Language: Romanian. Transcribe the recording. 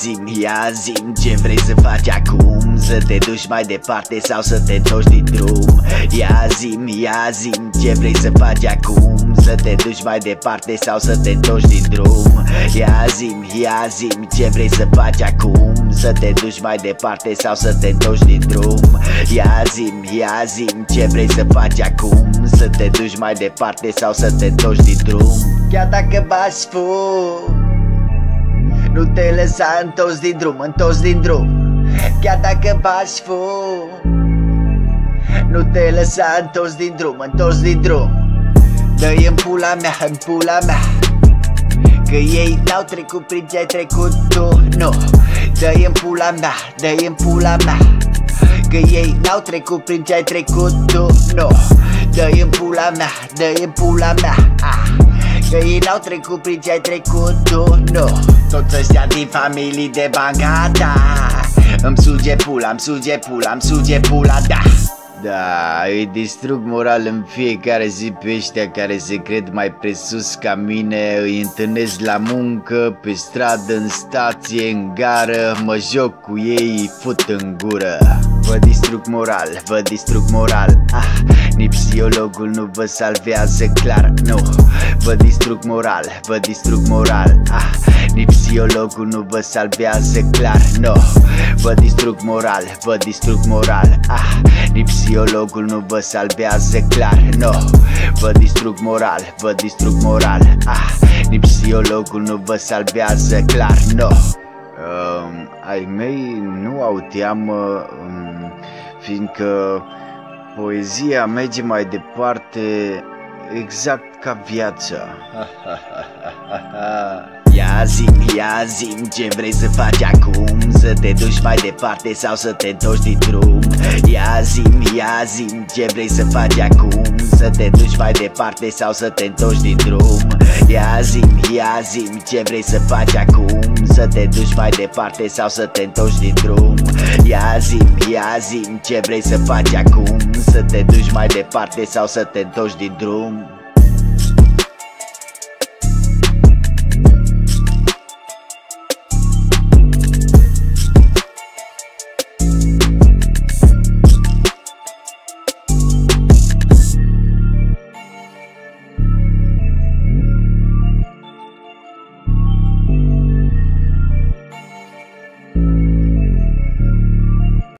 zim, ia zim ce vrei să faci acum? Să te duci mai departe sau să te întorci din drum? Ia zim, ia zim ce vrei să faci acum? Să te duci mai departe sau să te întorci din drum? Ia zim, ia zim ce vrei să faci acum? Să te duci mai departe sau să te întorci din drum? Ia zim, ia zim ce vrei să faci acum? Să te duci mai departe sau să te întorci din drum? Chiar dacă bați fum nu te lăsa întors din drum, întors din drum. Chiar dacă bați fum Nu te lăsa întors din drum, întors din drum. Dă-i în pula mea, în pula mea Că ei n-au trecut prin ce ai trecut tu, nu. Dă-i în pula mea, dă-i în pula mea Că ei n-au trecut prin ce ai trecut tu, nu. Dă-i în pula mea, dă-i în pula mea ah. Că ei n-au trecut prin ce ai trecut tu, nu. Toți ăștia din familii de bangata Îmi suge pula, îmi suge pula, îmi suge pula, da da, îi distrug moral în fiecare zi pe ăștia care se cred mai presus ca mine. Îi întâlnesc la muncă, pe stradă, în stație, în gară. Mă joc cu ei, îi fut în gură. Vă distrug moral, vă distrug moral. Ah, Nici psihologul nu vă salvează clar, nu. Vă distrug moral, vă distrug moral. Ah, Nici psihologul nu vă salvează clar, nu. Vă distrug moral, vă distrug moral. Ah, Nici psihologul nu vă salvează clar, nu Vă distrug moral, vă distrug moral ah, Nici psihologul nu vă salvează clar, nu um, Ai mei nu au teamă um, Fiindcă poezia merge mai departe exact ca viața Ia zim, ia zim ce vrei să faci acum? Să te duci mai departe sau să te întorci din drum? Ia zim, ia zim ce vrei să faci acum? Să te duci mai departe sau să te întorci din drum? Ia zim, ia zim ce vrei să faci acum? Să te duci mai departe sau să te întorci din drum? Ia zim, ia zim ce vrei să faci acum? Să te duci mai departe sau să te întorci din drum